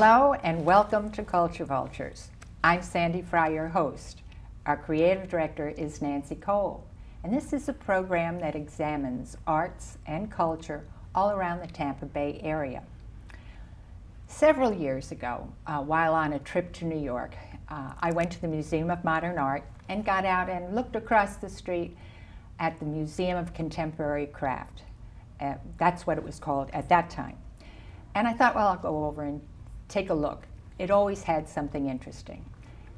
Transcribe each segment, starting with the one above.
Hello and welcome to Culture Vultures. I'm Sandy Frye, your host. Our creative director is Nancy Cole, and this is a program that examines arts and culture all around the Tampa Bay area. Several years ago, uh, while on a trip to New York, uh, I went to the Museum of Modern Art and got out and looked across the street at the Museum of Contemporary Craft. Uh, that's what it was called at that time. And I thought, well, I'll go over and take a look. It always had something interesting.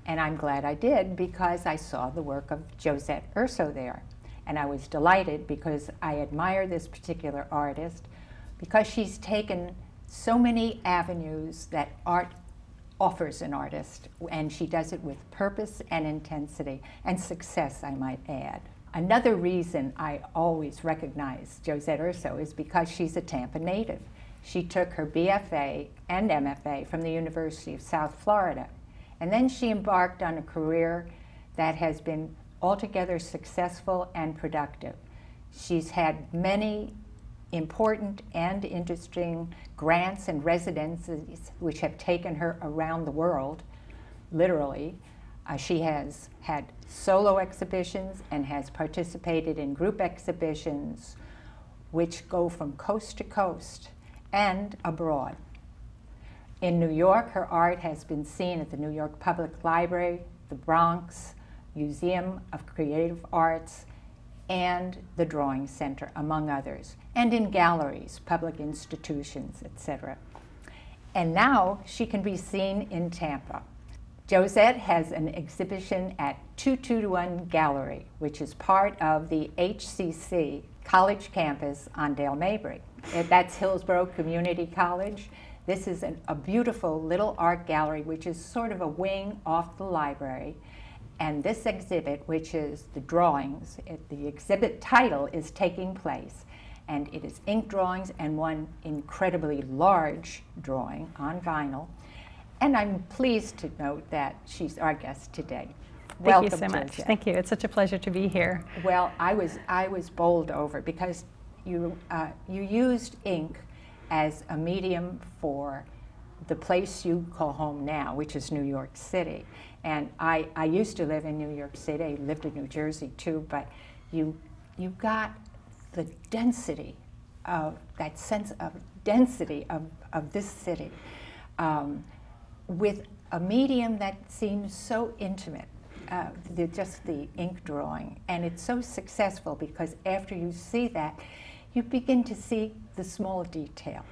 And I'm glad I did because I saw the work of Josette Urso there. And I was delighted because I admire this particular artist because she's taken so many avenues that art offers an artist, and she does it with purpose and intensity, and success, I might add. Another reason I always recognize Josette Urso is because she's a Tampa native. She took her BFA and MFA from the University of South Florida, and then she embarked on a career that has been altogether successful and productive. She's had many important and interesting grants and residencies which have taken her around the world, literally. Uh, she has had solo exhibitions and has participated in group exhibitions which go from coast to coast and abroad. In New York, her art has been seen at the New York Public Library, the Bronx Museum of Creative Arts, and the Drawing Center, among others, and in galleries, public institutions, etc. And now she can be seen in Tampa. Josette has an exhibition at 221 Gallery, which is part of the HCC college campus on Dale Mabry. That's Hillsborough Community College. This is an, a beautiful little art gallery, which is sort of a wing off the library. And this exhibit, which is the drawings, it, the exhibit title is Taking Place. And it is ink drawings and one incredibly large drawing on vinyl. And I'm pleased to note that she's our guest today. Thank Welcome, you so much. Josette. Thank you. It's such a pleasure to be here. Well, I was I was bowled over because you uh, you used ink as a medium for the place you call home now, which is New York City. And I, I used to live in New York City. I lived in New Jersey too, but you you got the density of that sense of density of, of this city um, with a medium that seems so intimate uh, the, just the ink drawing. And it's so successful because after you see that, you begin to see the small details.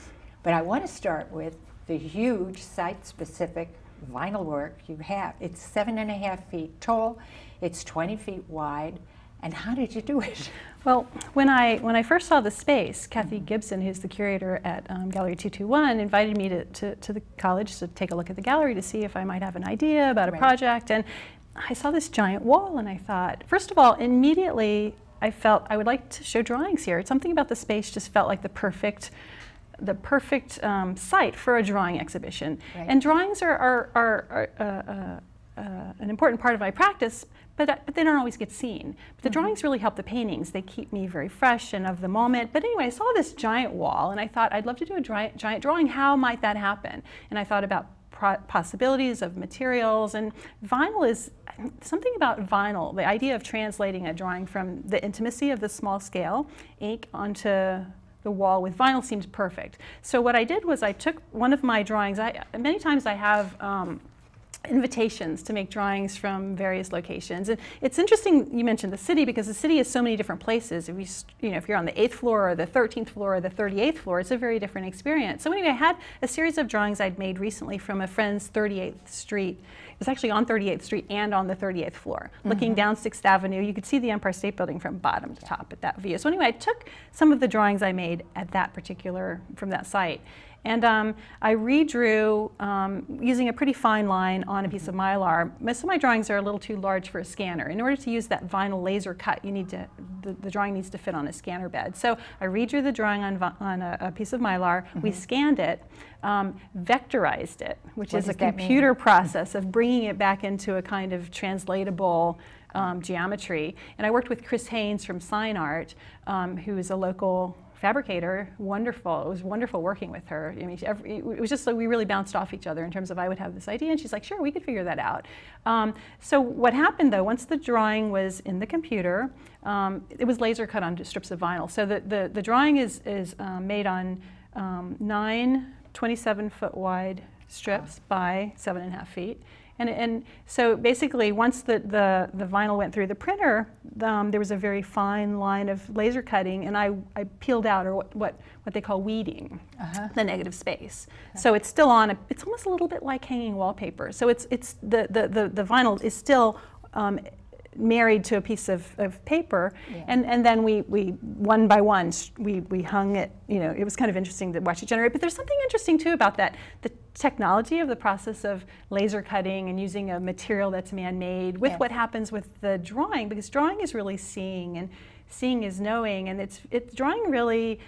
But I want to start with the huge site specific vinyl work you have. It's seven and a half feet tall, it's 20 feet wide. And how did you do it? Well, when I when I first saw the space, Kathy Gibson, who's the curator at um, Gallery 221, invited me to, to, to, the college to take a look at the gallery to see if I might have an idea about a Right. project. And I saw this giant wall, and I thought, first of all, immediately I felt I would like to show drawings here. Something about the space just felt like the perfect the perfect um, site for a drawing exhibition. Right. And drawings are, are, are, are uh, uh, uh, an important part of my practice, but, uh, but they don't always get seen. But the drawings really help the paintings. They keep me very fresh and of the moment. But anyway, I saw this giant wall and I thought, I'd love to do a giant, giant drawing. How might that happen? And I thought about pro- possibilities of materials and vinyl is something about vinyl the idea of translating a drawing from the intimacy of the small scale ink onto the wall with vinyl seemed perfect so what i did was i took one of my drawings I, many times i have um, invitations to make drawings from various locations. And it's interesting you mentioned the city because the city is so many different places. If you you know if you're on the 8th floor or the 13th floor or the 38th floor, it's a very different experience. So anyway, I had a series of drawings I'd made recently from a friend's 38th Street. It was actually on 38th Street and on the 38th floor. Looking down 6th Avenue, you could see the Empire State Building from bottom to top at that view. So anyway, I took some of the drawings I made at that particular, from that site. And um, I redrew um, using a pretty fine line on a piece of mylar. Most of my drawings are a little too large for a scanner. In order to use that vinyl laser cut, you need to the, the drawing needs to fit on a scanner bed. So I redrew the drawing on, on a, a piece of mylar. We scanned it, um, vectorized it, which What is a that mean? computer process of bringing it back into a kind of translatable um, geometry. And I worked with Chris Haynes from Sign Art, um, who is a local fabricator, wonderful. It was wonderful working with her. I mean, every, it was just like we really bounced off each other in terms of I would have this idea, and she's like, sure, we could figure that out. Um, so what happened though, once the drawing was in the computer, um, it was laser cut on strips of vinyl. So the, the, the drawing is, is um, made on um, nine 27 foot wide strips by seven and a half feet. And, and so basically, once the, the, the vinyl went through the printer, um, there was a very fine line of laser cutting, and I, I peeled out, or what, what, what they call weeding, uh-huh. the negative space. Okay. So it's still on, a, it's almost a little bit like hanging wallpaper. So it's, it's the, the, the, the vinyl is still um, married to a piece of, of paper yeah. and, and then we, we one by one we, we hung it you know it was kind of interesting to watch it generate. But there's something interesting too about that. The technology of the process of laser cutting and using a material that's man-made with what happens with the drawing because drawing is really seeing and seeing is knowing and it's, it's drawing really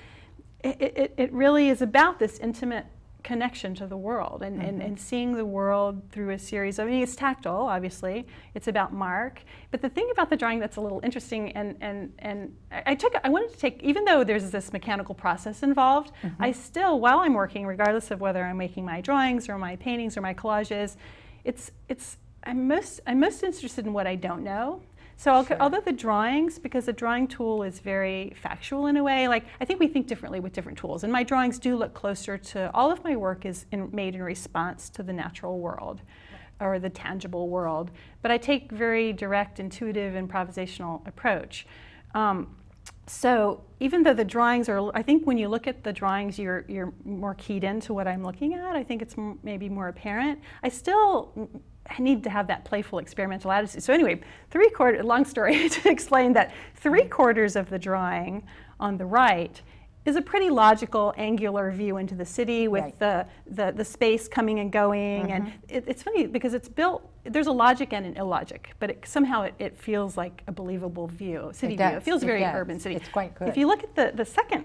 it, it, it really is about this intimate connection to the world and, mm-hmm. and, and seeing the world through a series of, I mean, it's tactile, obviously. It's about Mark. But the thing about the drawing that's a little interesting, and, and, and I took, I wanted to take, even though there's this mechanical process involved, mm-hmm. I still, while I'm working, regardless of whether I'm making my drawings or my paintings or my collages, it's, it's, I'm most, I'm most interested in what I don't know so sure. although the drawings, because the drawing tool is very factual in a way, like I think we think differently with different tools. And my drawings do look closer to, all of my work is in, made in response to the natural world or the tangible world. But I take very direct, intuitive, improvisational approach. Um, so even though the drawings are, I think when you look at the drawings, you're, you're more keyed into what I'm looking at. I think it's maybe more apparent. I still I need to have that playful experimental attitude. So anyway, three quarter, long story to explain that three quarters of the drawing on the right is a pretty logical angular view into the city with right. the, the, the, space coming and going. Mm-hmm. And it, it's funny because it's built, there's a logic and an illogic, but it, somehow it, it, feels like a believable view, city it view. It feels very urban city. It's quite good. If you look at the, the second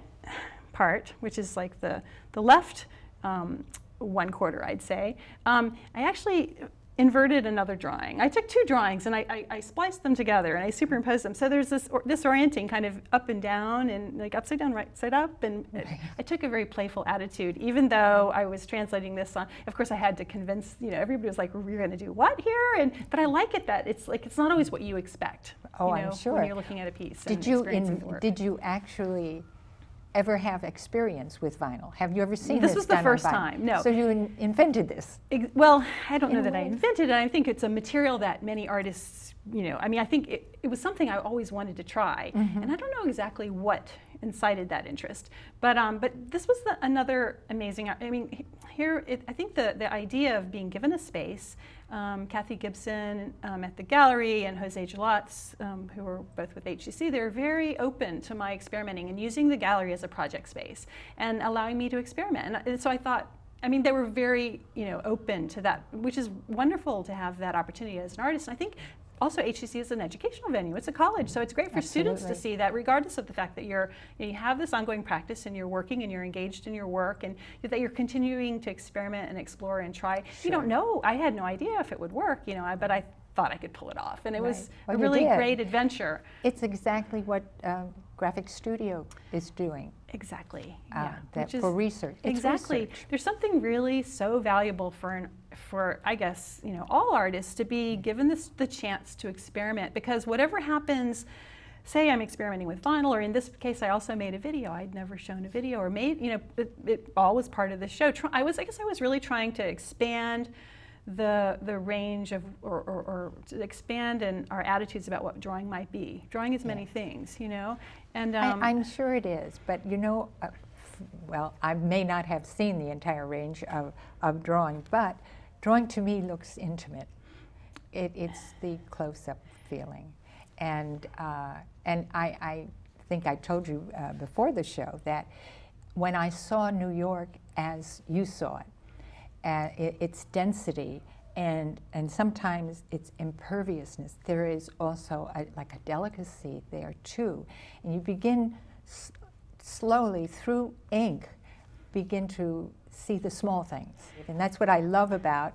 part, which is like the, the left um, one quarter, I'd say, um, I actually inverted another drawing. I took two drawings and I, I, I, spliced them together and I superimposed them. So there's this or, disorienting kind of up and down and like upside down, right side up. And it, I took a very playful attitude, even though I was translating this on. Of course, I had to convince you know everybody was like, "We're going to do what here?" And but I like it that it's like it's not always what you expect. Oh, you know, I'm sure. When you're looking at a piece. Did you in, did you actually ever have experience with vinyl? Have you ever seen this? This was the first time. No. So you in invented this? well, I don't know that I invented it. I think it's a material that many artists, you know, I mean, I think it, it was something I always wanted to try, mm-hmm. and I don't know exactly what incited that interest. But um, but this was the, another amazing. I mean, here it, I think the the idea of being given a space. Um, Kathy Gibson um, at the gallery and Jose Gelatz, um, who were both with HCC, they're very open to my experimenting and using the gallery as a project space and allowing me to experiment. And so I thought, I mean, they were very, you know, open to that, which is wonderful to have that opportunity as an artist. And I think also HCC is an educational venue. It's a college, so it's great for Absolutely. students to see that regardless of the fact that you're you, know, you, have this ongoing practice and you're working and you're engaged in your work and that you're continuing to experiment and explore and try. Sure. You don't know. I had no idea if it would work, you know, but I thought I could pull it off, and it right. was well, a really great adventure. It's exactly what um, Graphic Studio is doing. Exactly. Uh, yeah. for research. It's exactly. Research. There's something really so valuable for an for I guess you know all artists to be given this the chance to experiment because whatever happens say I'm experimenting with vinyl, or in this case, I also made a video. I'd never shown a video or made, you know, it, it all was part of the show. I was, I guess, I was really trying to expand the the range of or, or, or to expand and our attitudes about what drawing might be. Drawing is many things, you know, and um, I, am sure it is. But you know, uh, well, I may not have seen the entire range of of drawing, but drawing to me looks intimate. It, it's the close-up feeling, and uh, and I, I think I told you uh, before the show that when I saw New York as you saw it uh, it, its density and and sometimes its imperviousness. There is also a, like a delicacy there too, and you begin s- slowly through ink begin to see the small things, and that's what I love about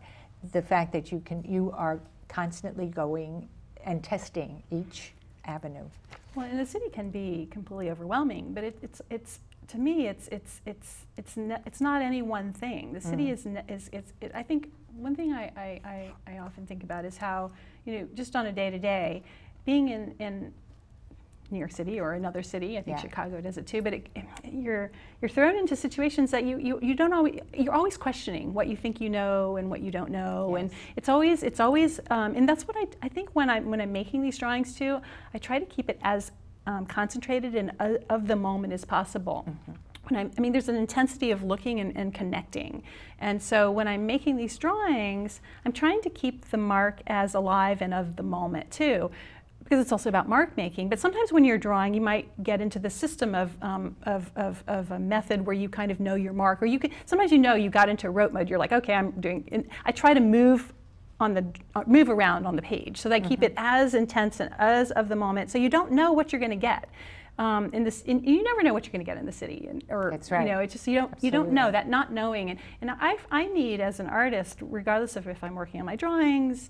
the fact that you can you are constantly going and testing each avenue. Well, and the city can be completely overwhelming, but it, it's it's to me it's it's it's it's it's not any one thing. The city Mm. is is it's it, I think one thing I, I, I, I often think about is how you know just on a day to day, being in in New York City or another city. I think Yeah. Chicago does it too. But it, you're you're thrown into situations that you, you, you don't always you're always questioning what you think you know and what you don't know, and it's always it's always um, and that's what I, I think when I'm when I'm making these drawings too. I try to keep it as um, concentrated and uh, of the moment as possible. When I'm, I mean, there's an intensity of looking and, and connecting. And so when I'm making these drawings, I'm trying to keep the mark as alive and of the moment too because it's also about mark making. But sometimes when you're drawing, you might get into the system of, um, of, of, of a method where you kind of know your mark, or you can, sometimes you know you got into rote mode. You're like, okay, I'm doing, I try to move on the, uh, move around on the page so that I keep it as intense and as of the moment so you don't know what you're going to get. Um, in this, in, you never know what you're going to get in the city, and, or That's right. you know, it's just you don't you don't know that not knowing, and, and I, I need as an artist, regardless of if I'm working on my drawings,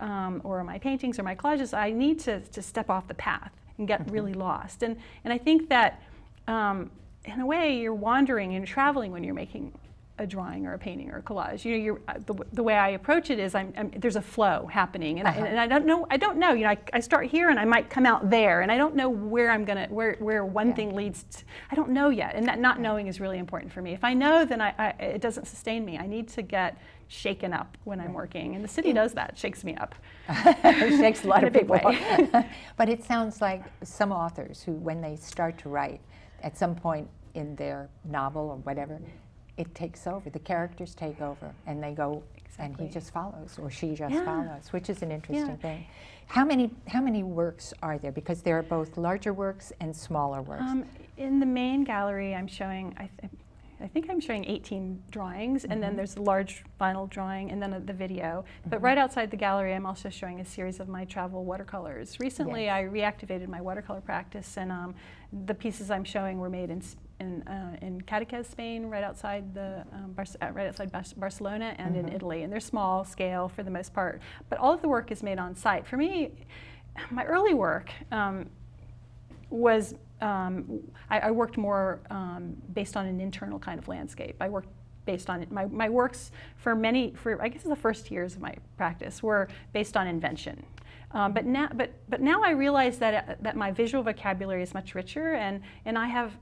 um, or my paintings or my collages, I need to, to step off the path and get really lost. And, and I think that um, in a way you're wandering and traveling when you're making a drawing or a painting or a collage. You know, you're, uh, the, the way I approach it is I'm, I'm, there's a flow happening, and, Uh-huh. I, and I don't know. I don't know. You know, I, I start here and I might come out there, and I don't know where I'm gonna where where one Yeah. thing leads. To, I don't know yet, and that not knowing is really important for me. If I know, then I, I it doesn't sustain me. I need to get shaken up when I'm working, and the city does that. Shakes me up. it shakes a lot of people. but it sounds like some authors who, when they start to write, at some point in their novel or whatever, it takes over. The characters take over, and they go, and he just follows, or she just Yeah. follows, which is an interesting Yeah. thing. How many how many works are there? Because there are both larger works and smaller works. Um, in the main gallery, I'm showing, I, th- I think I'm showing 18 drawings, and then Mhm. there's a large vinyl drawing, and then uh, the video. But Mhm. right outside the gallery, I'm also showing a series of my travel watercolors. Recently, Yes. I reactivated my watercolor practice, and um, the pieces I'm showing were made in in, uh, in Cadaqués, Spain, right outside the um, Bar- uh, right outside Bas- Barcelona, and in Mhm. Italy. And they're small scale for the most part, but all of the work is made on site. For me, my early work. Um, was um, I, I worked more um, based on an internal kind of landscape. I worked based on my, my works for many for I guess the first years of my practice were based on invention. Um, but now, but but now I realize that uh, that my visual vocabulary is much richer, and and I have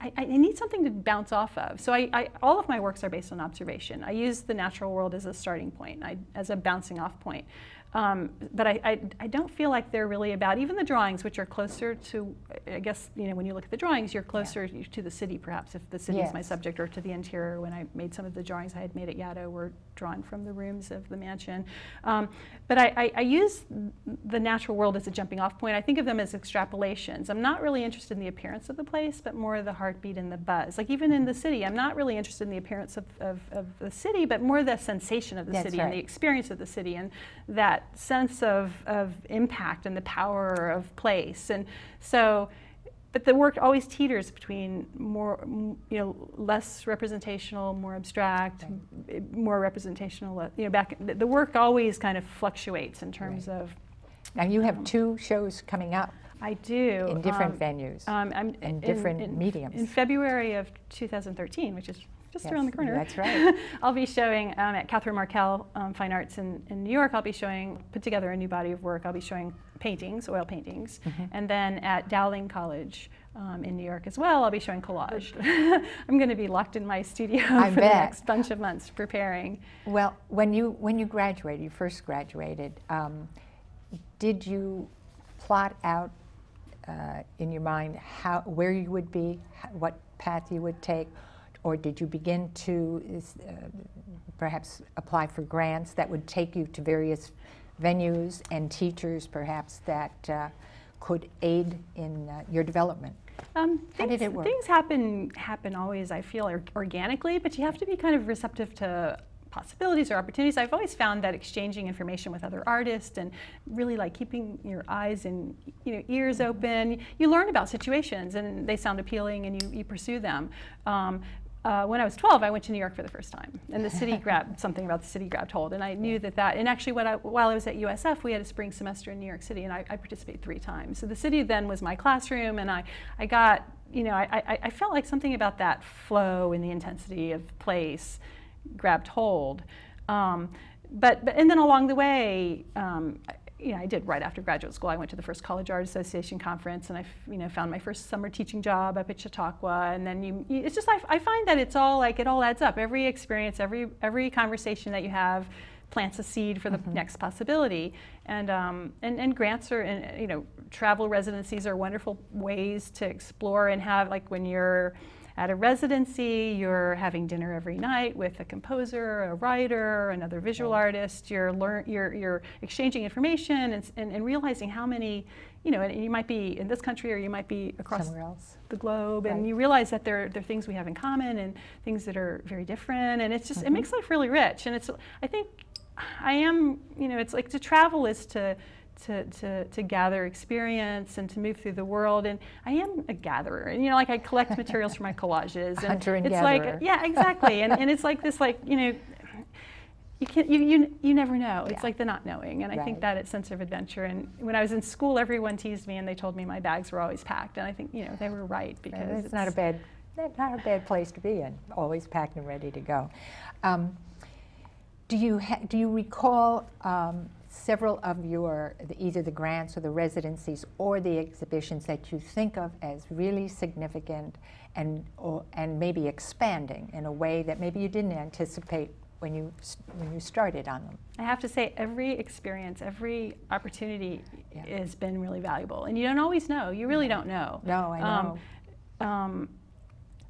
I, I need something to bounce off of. So I, I all of my works are based on observation. I use the natural world as a starting point, I, as a bouncing off point. Um, but I, I, I don't feel like they're really about even the drawings, which are closer to, I guess, you know, when you look at the drawings, you're closer to the city, perhaps, if the city is my subject, or to the interior. When I made some of the drawings I had made at Yaddo were drawn from the rooms of the mansion. Um, but I, I, I use the natural world as a jumping off point. I think of them as extrapolations. I'm not really interested in the appearance of the place, but more the heartbeat and the buzz. Like even in the city, I'm not really interested in the appearance of, of, of the city, but more the sensation of the That's city and the experience of the city and that sense of, of impact and the power of place. And so, but the work always teeters between more, you know, less representational, more abstract, m- more representational. You know, back the, work always kind of fluctuates in terms of. now you have two shows coming up I do in different um, venues. um, I'm in different mediums. In February of 2013, which is just around the corner. that's right. I'll be showing um, at Kathryn Markel um, Fine Arts in, in New York. I'll be showing, put together a new body of work. I'll be showing paintings, oil paintings. Mhm. And then at Dowling College um, in New York as well, I'll be showing collage. I'm going to be locked in my studio I for the next bunch of months preparing. Well, when you when you graduated, you first graduated, um, did you plot out uh, in your mind how where you would be, what path you would take, or did you begin to uh, perhaps apply for grants that would take you to various venues and teachers, perhaps that uh, could aid in uh, your development? Um, How things, did it work? Things happen happen always. I feel or- organically, but you have to be kind of receptive to possibilities or opportunities. I've always found that exchanging information with other artists and really like keeping your eyes and you know ears Mm-hmm. open. You learn about situations and they sound appealing and you, you pursue them. Um, uh, when I was 12, I went to New York for the first time, and the city grabbed something about the city grabbed hold, and I knew that that. And actually, I, while I was at USF, we had a spring semester in New York City, and I, I, participated three times. So the city then was my classroom, and I, I got, you know, I, I, I felt like something about that flow and the intensity of place grabbed hold. Um, but, but and then along the way, um, you know, I did right after graduate school. I went to the first College Art Association conference, and I, you know, found my first summer teaching job up at Chautauqua. And then you, it's just I, I, find that it's all like it all adds up. Every experience, every every conversation that you have, plants a seed for the mm-hmm. next possibility. And um, and and grants are, and you know, travel residencies are wonderful ways to explore and have like when you're at a residency, you're having dinner every night with a composer, a writer, another visual artist. You're, learn, you're, you're exchanging information and, and, and, realizing how many, you know, and you might be in this country or you might be across the globe, right. and you realize that there, there are things we have in common and things that are very different, and it's just, mm-hmm. it makes life really rich. And it's, I think, I am, you know, it's like to travel is to, to, to, to gather experience and to move through the world. And I am a gatherer. And, you know, like I collect materials for my collages. And Hunter and it's gatherer. like, yeah, exactly. and, and it's like this, like, you know, you can't you, you, you never know. It's yeah. like the not knowing. And I right. think that it's sense of adventure. And when I was in school, everyone teased me and they told me my bags were always packed. And I think, you know, they were right because it's, it's not a bad not a bad place to be in, always packed and ready to go. Um, do you do you recall um, several of your, either the grants or the residencies or the exhibitions that you think of as really significant and, or, and maybe expanding in a way that maybe you didn't anticipate when you, when you started on them? I have to say, every experience, every opportunity yeah. has been really valuable. And you don't always know. You really don't know. No, I know. Um, um,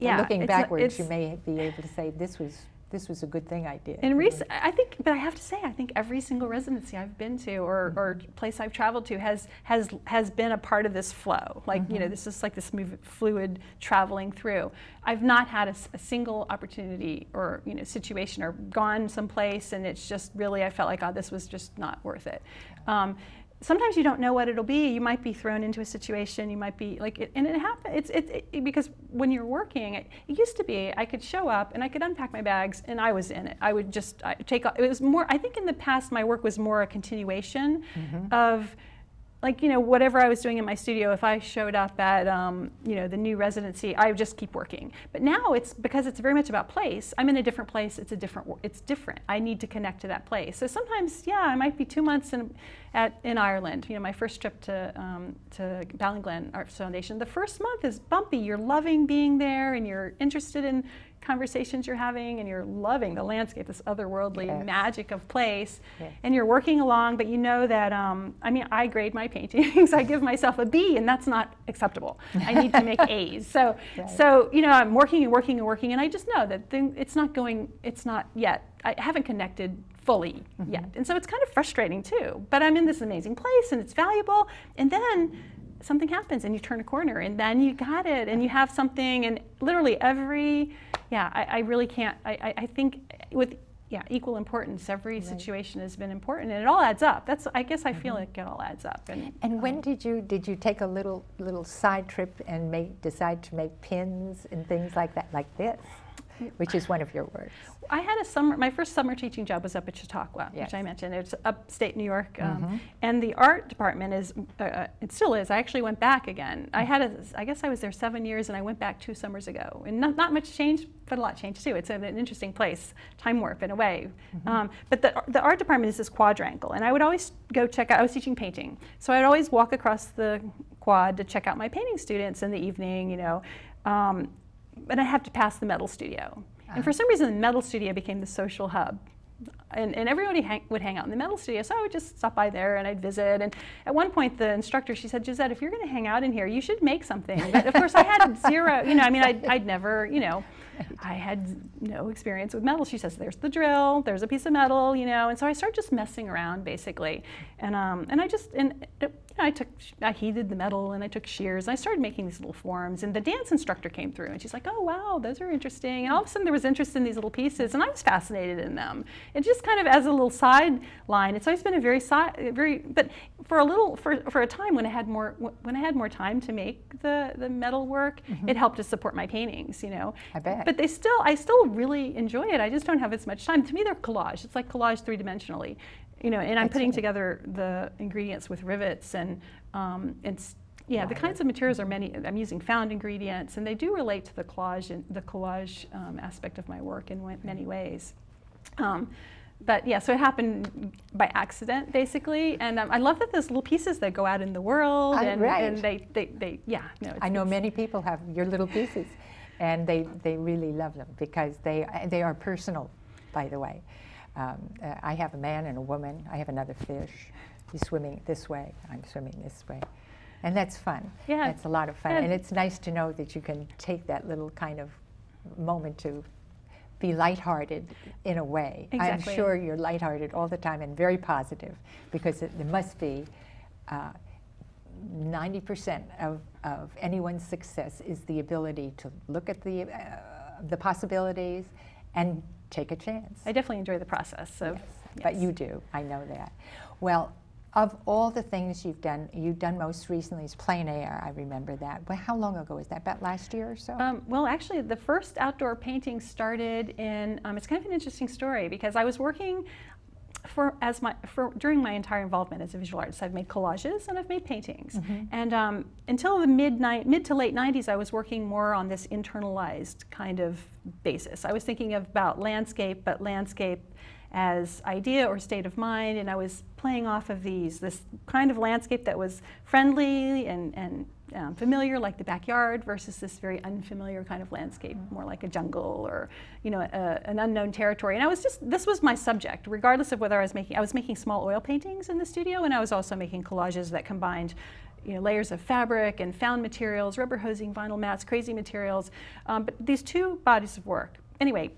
yeah, looking backwards, you may be able to say this was this was a good thing I did. And rec- I think, but I have to say, I think every single residency I've been to or, mm-hmm. or place I've traveled to has has has been a part of this flow. Like mm-hmm. you know, mm-hmm. this is like this move, fluid traveling through. I've not had a, a, single opportunity or you know situation or gone someplace and it's just really I felt like oh this was just not worth it. Um, sometimes you don't know what it'll be. You might be thrown into a situation. You might be like, it, and it happens. It's it, it, because when you're working, it, it, used to be I could show up and I could unpack my bags and I was in it. I would just I, take. It was more. I think in the past my work was more a continuation mm-hmm. of like you know whatever I was doing in my studio, if I showed up at um, you know the new residency, I would just keep working. But now it's because it's very much about place. I'm in a different place. It's a different. It's different. I need to connect to that place. So sometimes, yeah, I might be two months in at in Ireland. You know, my first trip to um, to Ballinglen Arts Foundation. The first month is bumpy. You're loving being there, and you're interested in conversations you're having and you're loving the landscape, this otherworldly yes. magic of place, yes. and you're working along, but you know that, um, I mean, I grade my paintings, I give myself a B, and that's not acceptable. I need to make A's. So, right. so you know, I'm working and working and working, and I just know that it's not going, it's not yet. I haven't connected fully mm-hmm. yet. And so it's kind of frustrating too. But I'm in this amazing place and it's valuable. And then something happens and you turn a corner and then you got it and you have something and literally every yeah i, I really can't I, I think with yeah equal importance every right. situation has been important and it all adds up that's i guess i feel mm-hmm. like it all adds up and and um, when did you did you take a little little side trip and make decide to make pins and things like that like this which is one of your works. I had a summer, my first summer teaching job was up at Chautauqua, yes. which I mentioned. It's upstate New York. Um, mm-hmm. And the art department is, uh, it still is. I actually went back again. I had a, I guess I was there seven years and I went back two summers ago. And not, not much changed, but a lot changed too. It's an, an interesting place, time warp in a way. Mm-hmm. Um, but the, the art department is this quadrangle. And I would always go check out, I was teaching painting. So I'd always walk across the quad to check out my painting students in the evening, you know. Um, but I have to pass the metal studio. And for some reason, the metal studio became the social hub. And, and everybody hang, would hang out in the metal studio, so I would just stop by there and I'd visit. And at one point, the instructor she said, "Josette, if you're going to hang out in here, you should make something." But of course, I had zero. You know, I mean, I'd, I'd never, you know, I had no experience with metal. She says, "There's the drill. There's a piece of metal," you know. And so I started just messing around, basically. And um, and I just and it, I took, I heated the metal and I took shears and I started making these little forms. And the dance instructor came through and she's like, oh, wow, those are interesting. And all of a sudden there was interest in these little pieces and I was fascinated in them. And just kind of as a little sideline, it's always been a very, si- very, but for a little, for, for a time when I had more, when I had more time to make the, the metal work, mm-hmm. it helped to support my paintings, you know. I bet. But they still, I still really enjoy it. I just don't have as much time. To me, they're collage. It's like collage three dimensionally you know, and I'm putting together the ingredients with rivets and um, it's yeah, the kinds of materials are many. I'm using found ingredients, and they do relate to the collage and the collage um, aspect of my work in many ways. Um, but yeah, so it happened by accident, basically. And um, I love that there's little pieces that go out in the world, and, right. and they, they, they, yeah. No, I know many people have your little pieces, and they, they really love them because they, they are personal, by the way. Um, I have a man and a woman. I have another fish. He's swimming this way. I'm swimming this way. And that's fun. Yeah. It's a lot of fun. Yeah. And it's nice to know that you can take that little kind of moment to be lighthearted in a way. Exactly. I'm sure you're lighthearted all the time and very positive because it, it must be uh, 90% of, of anyone's success is the ability to look at the, uh, the possibilities and take a chance. I definitely enjoy the process. So, yes. Yes. But you do, I know that. Well, of all the things you've done, you've done most recently is plein air. I remember that. But how long ago was that? About last year or so? Um, well, actually, the first outdoor painting started in. Um, it's kind of an interesting story because I was working for as my for during my entire involvement as a visual artist, I've made collages and I've made paintings. Mm-hmm. And um, until the mid mid to late '90s, I was working more on this internalized kind of basis. I was thinking about landscape, but landscape as idea or state of mind, and I was playing off of these this kind of landscape that was friendly and and um, familiar, like the backyard, versus this very unfamiliar kind of landscape, more like a jungle or, you know, a, an unknown territory. And I was just, this was my subject, regardless of whether I was making, I was making small oil paintings in the studio, and I was also making collages that combined you know, layers of fabric and found materials, rubber hosing, vinyl mats, crazy materials. Um, but these two bodies of work. Anyway,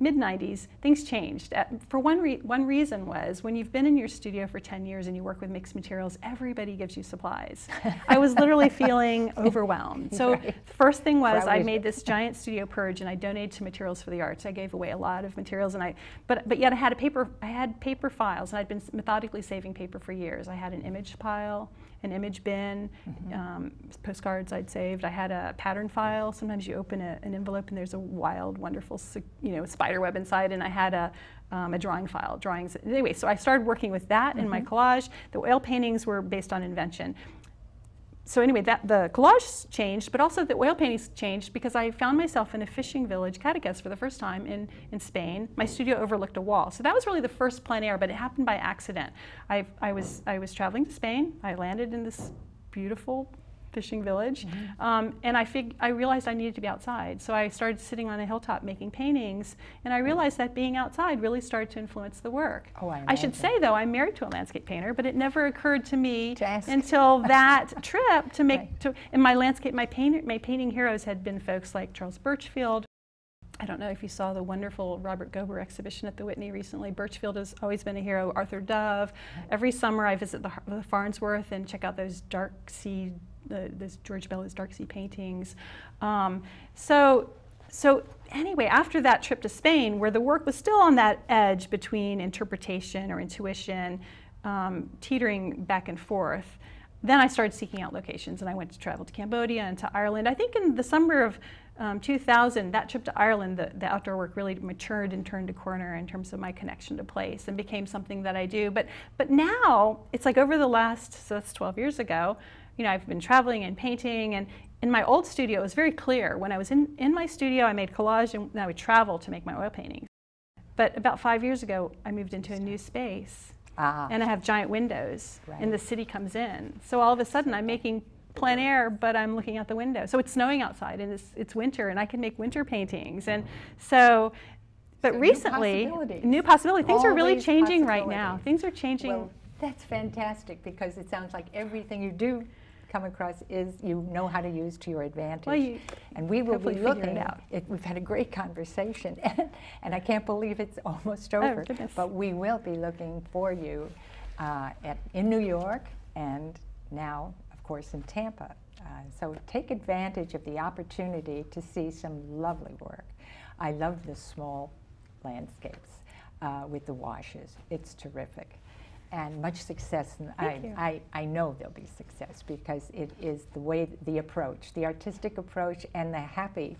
mid 90s, things changed. for one, re- one reason was when you've been in your studio for 10 years and you work with mixed materials, everybody gives you supplies. I was literally feeling overwhelmed. So, right. first thing was I made this giant studio purge and I donated to Materials for the Arts. I gave away a lot of materials, and I, but, but yet I had a paper, I had paper files, and I'd been methodically saving paper for years. I had an image pile an image bin, mm-hmm. um, postcards I'd saved. I had a pattern file. Sometimes you open a, an envelope and there's a wild, wonderful, you know, spider web inside. And I had a, um, a drawing file, drawings. Anyway, so I started working with that mm-hmm. in my mm-hmm. collage. The oil paintings were based on invention so anyway, that the collage changed, but also the oil paintings changed because I found myself in a fishing village, Cadaqués, for the first time in, in Spain. My studio overlooked a wall. So that was really the first plein air, but it happened by accident. I, I, was, I was traveling to Spain. I landed in this beautiful fishing village. Mm-hmm. Um, and I, fig- I realized I needed to be outside. So I started sitting on a hilltop making paintings. And I realized that being outside really started to influence the work. Oh, I, I should say, though, I'm married to a landscape painter, but it never occurred to me to until that trip to make, right. to, in my landscape, my, paint, my painting heroes had been folks like Charles Burchfield. I don't know if you saw the wonderful Robert Gober exhibition at the Whitney recently. Burchfield has always been a hero. Arthur Dove. Every summer I visit the, the Farnsworth and check out those dark sea the, this George Bellows dark sea paintings. Um, so, so anyway, after that trip to Spain, where the work was still on that edge between interpretation or intuition, um, teetering back and forth, then I started seeking out locations, and I went to travel to Cambodia and to Ireland. I think in the summer of um, 2000, that trip to Ireland, the, the, outdoor work really matured and turned a corner in terms of my connection to place and became something that I do. But, but now, it's like over the last, so that's 12 years ago, you know, I've been traveling and painting and in my old studio, it was very clear. When I was in, in my studio, I made collage and I would travel to make my oil paintings. But about five years ago, I moved into a new space. Ah. And I have giant windows, right. and the city comes in. So all of a sudden, I'm making plein air, but I'm looking out the window. So it's snowing outside, and it's, it's winter, and I can make winter paintings. And so, but so recently, new possibility. New possibility. Things Always are really changing right now. Things are changing. Well, that's fantastic because it sounds like everything you do come across is you know how to use to your advantage. Well, you and we will be looking. It out. It, we've had a great conversation, and I can't believe it's almost oh, over. Oh, but we will be looking for you uh, at, in New York and now, of course, in Tampa. Uh, so take advantage of the opportunity to see some lovely work. I love the small landscapes uh, with the washes. It's terrific. And much success. And I, Thank you. I, I know there'll be success because it is the way, the approach, the artistic approach, and the happy,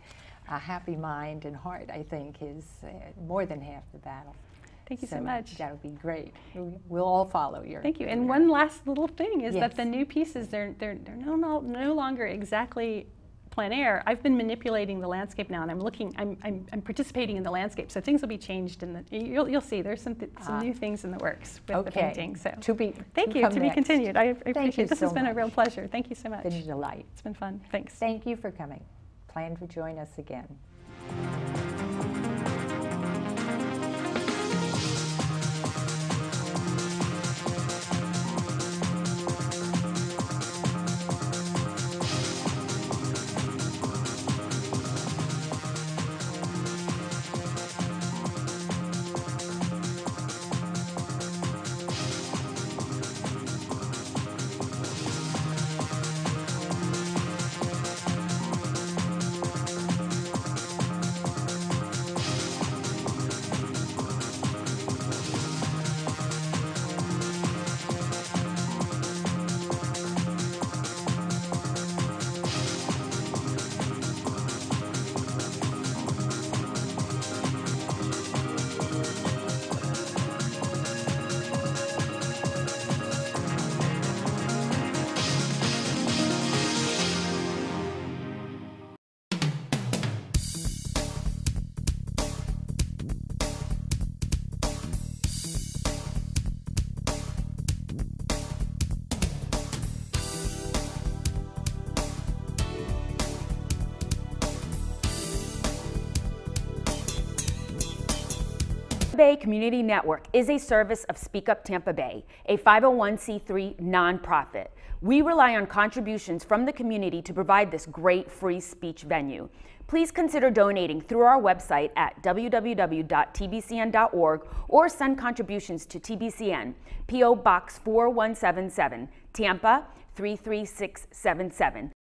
a happy mind and heart, I think, is uh, more than half the battle. Thank you so much. That would be great. We- We'll all follow your. Thank you. And one last little thing is Yes. that the new pieces, they're, they're, they're no, no, no longer exactly plein air. I've been manipulating the landscape now and I'm looking, I'm, I'm, I'm participating in the landscape. So things will be changed and you'll, you'll see, there's some, th- some Ah. new things in the works with the painting. So To be. thank you, to be continued. I I appreciate you. This so has been a real pleasure. Thank you so much. Been a delight. It's been fun. Thanks. Thank you for coming. Plan to join us again. Bay Community Network is a service of Speak Up Tampa Bay, a 501c3 nonprofit. We rely on contributions from the community to provide this great free speech venue. Please consider donating through our website at www.tbcn.org or send contributions to TBCN, P.O. Box 4177, Tampa 33677.